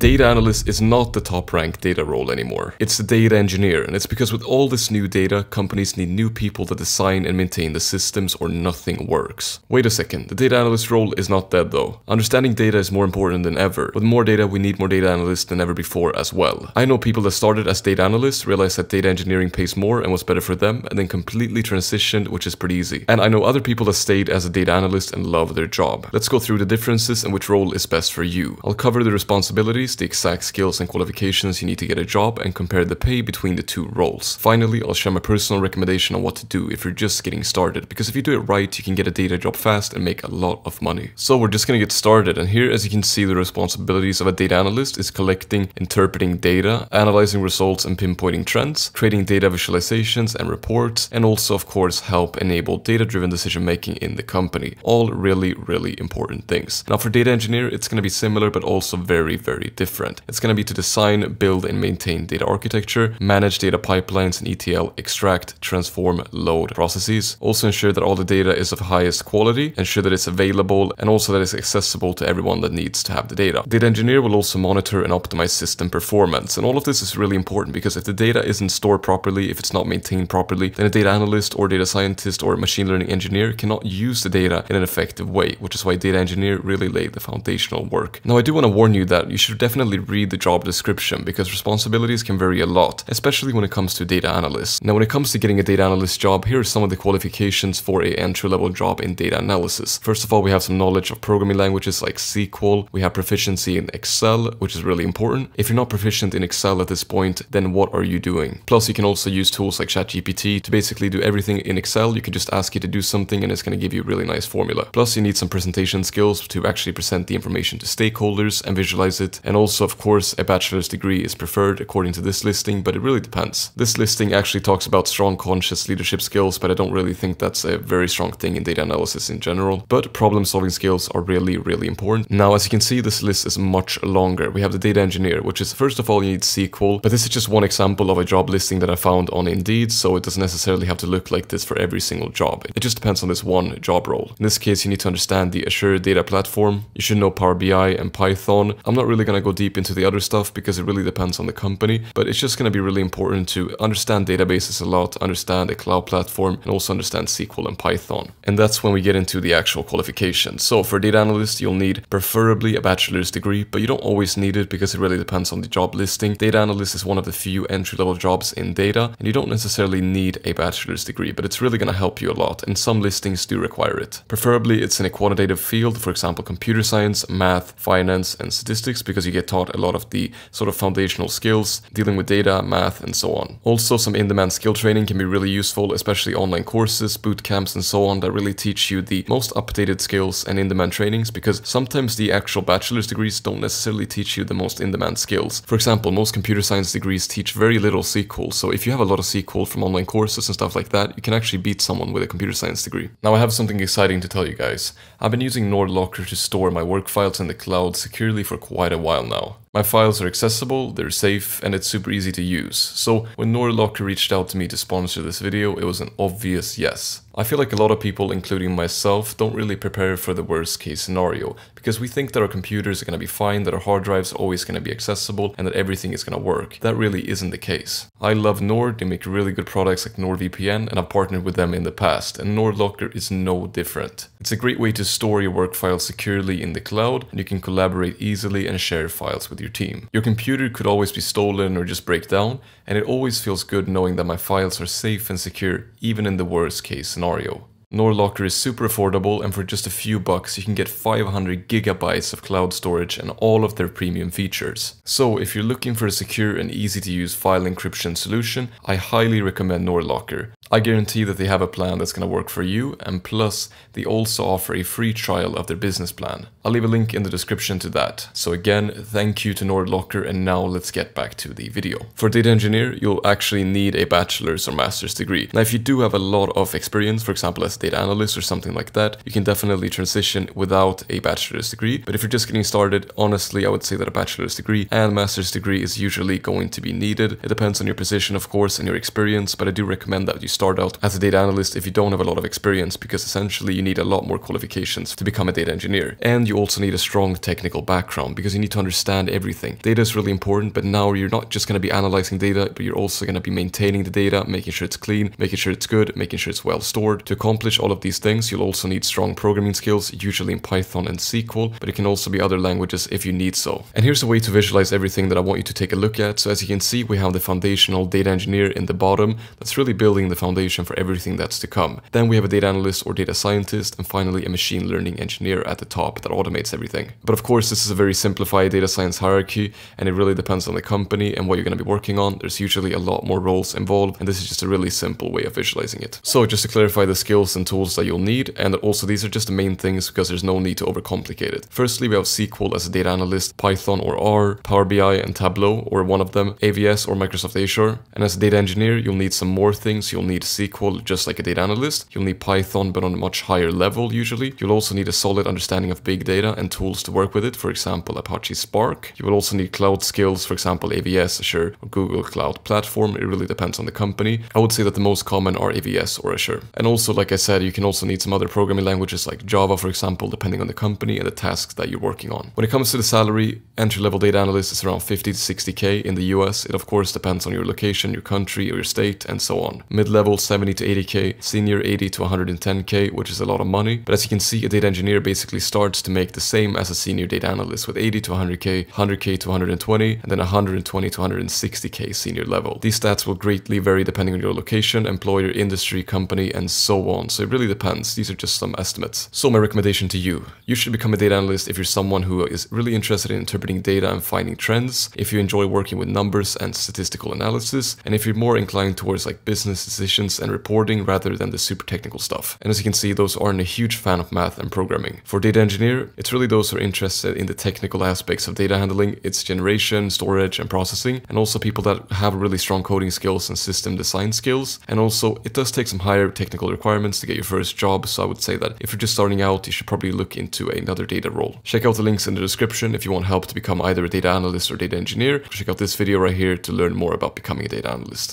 Data analyst is not the top ranked data role anymore. It's the data engineer, and it's because with all this new data, companies need new people to design and maintain the systems or nothing works. Wait a second, the data analyst role is not dead though. Understanding data is more important than ever. With more data, we need more data analysts than ever before as well. I know people that started as data analysts, realized that data engineering pays more and was better for them, and then completely transitioned, which is pretty easy. And I know other people that stayed as a data analyst and love their job. Let's go through the differences and which role is best for you. I'll cover the responsibilities, the exact skills and qualifications you need to get a job, and compare the pay between the two roles. Finally, I'll share my personal recommendation on what to do if you're just getting started, because if you do it right, you can get a data job fast and make a lot of money. So we're just gonna get started, and here as you can see the responsibilities of a data analyst is collecting, interpreting data, analyzing results and pinpointing trends, creating data visualizations and reports, and also of course help enable data-driven decision making in the company. All really, really important things. Now for data engineer, it's gonna be similar but also very, very different. It's gonna be to design, build and maintain data architecture, manage data pipelines and ETL, extract, transform, load processes, also ensure that all the data is of highest quality, ensure that it's available and also that it's accessible to everyone that needs to have the data. Data engineer will also monitor and optimize system performance and all of this is really important because if the data isn't stored properly, if it's not maintained properly, then a data analyst or data scientist or machine learning engineer cannot use the data in an effective way, which is why data engineer really laid the foundational work. Now I do want to warn you that you should definitely read the job description because responsibilities can vary a lot, especially when it comes to data analysts. Now when it comes to getting a data analyst job, here are some of the qualifications for a entry-level job in data analysis. First of all, we have some knowledge of programming languages like SQL, we have proficiency in Excel, which is really important. If you're not proficient in Excel at this point, then what are you doing? Plus you can also use tools like ChatGPT to basically do everything in Excel. You can just ask it to do something and it's going to give you a really nice formula. Plus you need some presentation skills to actually present the information to stakeholders and visualize it. And also of course a bachelor's degree is preferred according to this listing, but it really depends. This listing actually talks about strong conscious leadership skills, but I don't really think that's a very strong thing in data analysis in general. But problem solving skills are really, really important. Now as you can see this list is much longer. We have the data engineer, which is first of all you need SQL, but this is just one example of a job listing that I found on Indeed, so it doesn't necessarily have to look like this for every single job. It just depends on this one job role. In this case, you need to understand the Azure data platform. You should know Power BI and Python. I'm not really going to go deep into the other stuff because it really depends on the company, but it's just going to be really important to understand databases a lot, understand a cloud platform, and also understand SQL and Python. And that's when we get into the actual qualifications. So for data analyst, you'll need preferably a bachelor's degree, but you don't always need it because it really depends on the job listing. Data analyst is one of the few entry-level jobs in data, and you don't necessarily need a bachelor's degree, but it's really going to help you a lot, and some listings do require it. Preferably, it's in a quantitative field, for example, computer science, math, finance, and statistics, because you get taught a lot of the sort of foundational skills, dealing with data, math, and so on. Also, some in-demand skill training can be really useful, especially online courses, boot camps, and so on that really teach you the most updated skills and in-demand trainings, because sometimes the actual bachelor's degrees don't necessarily teach you the most in-demand skills. For example, most computer science degrees teach very little SQL, so if you have a lot of SQL from online courses and stuff like that, you can actually beat someone with a computer science degree. Now I have something exciting to tell you guys. I've been using NordLocker to store my work files in the cloud securely for quite a while now. My files are accessible, they're safe, and it's super easy to use. So when NordLocker reached out to me to sponsor this video, it was an obvious yes. I feel like a lot of people, including myself, don't really prepare for the worst case scenario, because we think that our computers are going to be fine, that our hard drives are always going to be accessible, and that everything is going to work. That really isn't the case. I love Nord, they make really good products like NordVPN, and I've partnered with them in the past, and NordLocker is no different. It's a great way to store your work files securely in the cloud, and you can collaborate easily and share files with your team. Your computer could always be stolen or just break down, and it always feels good knowing that my files are safe and secure, even in the worst case scenario. NordLocker is super affordable and for just a few bucks you can get 500 gigabytes of cloud storage and all of their premium features. So if you're looking for a secure and easy to use file encryption solution, I highly recommend NordLocker. I guarantee that they have a plan that's going to work for you and plus they also offer a free trial of their business plan. I'll leave a link in the description to that. So again, thank you to NordLocker and now let's get back to the video. For data engineer, you'll actually need a bachelor's or master's degree. Now if you do have a lot of experience, for example as data analyst or something like that, you can definitely transition without a bachelor's degree. But if you're just getting started, honestly, I would say that a bachelor's degree and master's degree is usually going to be needed. It depends on your position, of course, and your experience, but I do recommend that you start out as a data analyst if you don't have a lot of experience, because essentially you need a lot more qualifications to become a data engineer. And you also need a strong technical background because you need to understand everything. Data is really important, but now you're not just going to be analyzing data, but you're also going to be maintaining the data, making sure it's clean, making sure it's good, making sure it's well stored. To accomplish all of these things, you'll also need strong programming skills, usually in Python and SQL, but it can also be other languages if you need so. And here's a way to visualize everything that I want you to take a look at. So as you can see, we have the foundational data engineer in the bottom that's really building the foundation for everything that's to come. Then we have a data analyst or data scientist, and finally a machine learning engineer at the top that automates everything. But of course, this is a very simplified data science hierarchy, and it really depends on the company and what you're going to be working on. There's usually a lot more roles involved, and this is just a really simple way of visualizing it. So just to clarify the skills and tools that you'll need, and also these are just the main things because there's no need to overcomplicate it. Firstly, we have SQL as a data analyst, Python or R, Power BI and Tableau or one of them, AWS or Microsoft Azure. And as a data engineer, you'll need some more things. You'll need SQL just like a data analyst. You'll need Python but on a much higher level usually. You'll also need a solid understanding of big data and tools to work with it, for example Apache Spark. You will also need cloud skills, for example AWS, Azure or Google Cloud Platform. It really depends on the company. I would say that the most common are AWS or Azure. And also, like I said, you can also need some other programming languages like Java, for example, depending on the company and the tasks that you're working on. When it comes to the salary, entry-level data analyst is around 50 to 60k in the US. It of course depends on your location, your country, or your state, and so on. Mid-level 70 to 80k, senior 80 to 110k, which is a lot of money. But as you can see, a data engineer basically starts to make the same as a senior data analyst with 80 to 100k, 100k to 120, and then 120 to 160k senior level. These stats will greatly vary depending on your location, employer, industry, company, and so on. So it really depends. These are just some estimates. So my recommendation to you, you should become a data analyst if you're someone who is really interested in interpreting data and finding trends, if you enjoy working with numbers and statistical analysis, and if you're more inclined towards like business decisions and reporting rather than the super technical stuff. And as you can see, those aren't a huge fan of math and programming. For data engineer, it's really those who are interested in the technical aspects of data handling, its generation, storage, and processing, and also people that have really strong coding skills and system design skills. And also, it does take some higher technical requirements to get your first job, so I would say that if you're just starting out, you should probably look into another data role. Check out the links in the description if you want help to become either a data analyst or data engineer. Check out this video right here to learn more about becoming a data analyst.